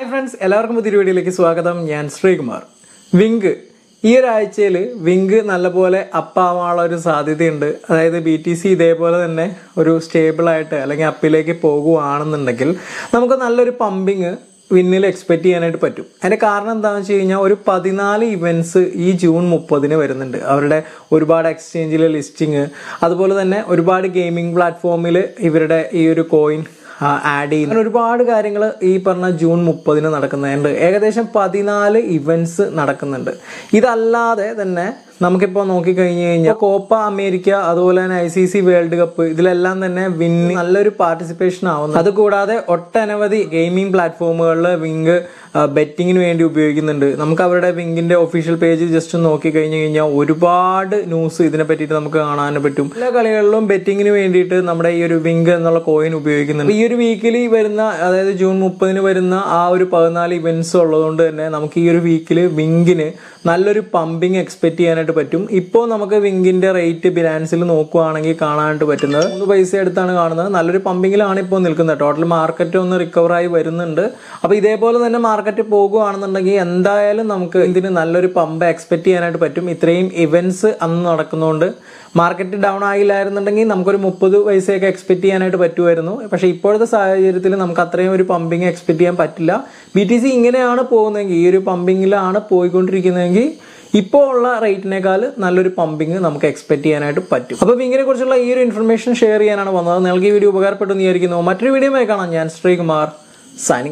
Hi friends എല്ലാവർക്കും പുതിയൊരു വീഡിയോയിലേക്ക് സ്വാഗതം. ഞാൻ ശ്രീകുമാർ. വിങ്ക്. ഈ ഒരാഴ്ചയിൽ വിങ്ക് നല്ലപോലെ അപ്പാവാനുള്ള ഒരു സാധ്യതയുണ്ട്. അതായത് ബി ടി സി ഇതേപോലെ തന്നെ ഒരു സ്റ്റേബിളായിട്ട് അല്ലെങ്കിൽ അപ്പിലേക്ക് പോകുകയാണെന്നുണ്ടെങ്കിൽ നമുക്ക് നല്ലൊരു പമ്പിങ് വിന്നിൽ എക്സ്പെക്ട് ചെയ്യാനായിട്ട് പറ്റും. അതിന്റെ കാരണം എന്താണെന്ന് വെച്ച് കഴിഞ്ഞാൽ ഒരു പതിനാല് ഇവന്റ്സ് ഈ ജൂൺ മുപ്പതിന് വരുന്നുണ്ട്. അവരുടെ ഒരുപാട് എക്സ്ചേഞ്ചിലെ ലിസ്റ്റിങ് അതുപോലെ തന്നെ ഒരുപാട് ഗെയിമിംഗ് പ്ലാറ്റ്ഫോമിൽ ഇവരുടെ ഈ ഒരു കോയിൻ ആഡ് ചെയ്യുന്നത് ഒരുപാട് കാര്യങ്ങൾ ഈ പറഞ്ഞ ജൂൺ മുപ്പതിന് നടക്കുന്നുണ്ട്. ഏകദേശം പതിനാല് ഇവന്റ്സ് നടക്കുന്നുണ്ട്. ഇതല്ലാതെ തന്നെ നമുക്കിപ്പോൾ നോക്കിക്കഴിഞ്ഞ് കഴിഞ്ഞാൽ കോപ്പ അമേരിക്ക അതുപോലെ തന്നെ I C C World Cup ഇതിലെല്ലാം തന്നെ വിന്ന് നല്ലൊരു പാർട്ടിസിപ്പേഷൻ ആവുന്നു. അതുകൂടാതെ ഒട്ടനവധി ഗെയിമിംഗ് പ്ലാറ്റ്ഫോമുകളിൽ വിങ് ബെറ്റിങ്ങിന് വേണ്ടി ഉപയോഗിക്കുന്നുണ്ട്. നമുക്ക് അവരുടെ വിങ്ങിന്റെ ഒഫീഷ്യൽ പേജ് ജസ്റ്റ് നോക്കി കഴിഞ്ഞു കഴിഞ്ഞാൽ ഒരുപാട് ന്യൂസ് ഇതിനെ പറ്റിയിട്ട് നമുക്ക് കാണാൻ പറ്റും. എല്ലാ കളികളിലും ബെറ്റിങ്ങിന് വേണ്ടിയിട്ട് നമ്മുടെ ഈ ഒരു വിങ് എന്നുള്ള കോയിൻ ഉപയോഗിക്കുന്നുണ്ട്. ഈ ഒരു വീക്കിലി വരുന്ന അതായത് ജൂൺ മുപ്പതിന് വരുന്ന ആ ഒരു പതിനാല് ഇവന്റ്സ് ഉള്ളതുകൊണ്ട് തന്നെ നമുക്ക് ഈ ഒരു വീക്കിൽ വിങ്ങിന് നല്ലൊരു പമ്പിങ് എക്സ്പെക്ട് ചെയ്യാനായിട്ട് പറ്റും. ഇപ്പോൾ നമുക്ക് വിങ്ങിന്റെ റേറ്റ് ബിലാൻസിൽ നോക്കുവാണെങ്കിൽ കാണാനായിട്ട് പറ്റുന്നത് മൂന്ന് പൈസ എടുത്താണ് കാണുന്നത്. നല്ലൊരു പമ്പിങ്ങിലാണ് ഇപ്പോൾ നിൽക്കുന്നത്. ടോട്ടൽ മാർക്കറ്റ് ഒന്ന് റിക്കവറായി വരുന്നുണ്ട്. അപ്പോൾ ഇതേപോലെ തന്നെ മാർക്കറ്റ് പോകുകയാണെന്നുണ്ടെങ്കിൽ എന്തായാലും നമുക്ക് ഇതിന് നല്ലൊരു പമ്പ് എക്സ്പെക്ട് ചെയ്യാനായിട്ട് പറ്റും. ഇത്രയും ഇവന്റ്സ് അന്ന് നടക്കുന്നതുകൊണ്ട് മാർക്കറ്റ് ഡൗൺ ആയില്ലായിരുന്നുണ്ടെങ്കിൽ നമുക്കൊരു മുപ്പത് പൈസയൊക്കെ എക്സ്പെക്ട് ചെയ്യാനായിട്ട് പറ്റുമായിരുന്നു. പക്ഷേ ഇപ്പോഴത്തെ സാഹചര്യത്തിൽ നമുക്ക് അത്രയും ഒരു പമ്പിങ് എക്സ്പെക്ട് ചെയ്യാൻ പറ്റില്ല. ബി ടി സി ഇങ്ങനെയാണ് പോകുന്നതെങ്കിൽ ഈ ഒരു പമ്പിങ്ങിലാണ് പോയിക്കൊണ്ടിരിക്കുന്നതെങ്കിൽ ഇപ്പോൾ ഉള്ള റേറ്റിനേക്കാൾ നല്ലൊരു പമ്പിങ് നമുക്ക് എക്സ്പെക്ട് ചെയ്യാനായിട്ട് പറ്റും. അപ്പോൾ ഇങ്ങനെ കുറിച്ചുള്ള ഈ ഒരു ഇൻഫർമേഷൻ ഷെയർ ചെയ്യാനാണ് വന്നത്. നിങ്ങൾക്ക് ഈ വീഡിയോ ഉപകാരപ്പെട്ടു എന്ന് വിചാരിക്കുന്നു. മറ്റൊരു വീഡിയോ കാണാം. ഞാൻ ശ്രീകുമാർ സൈനിങ്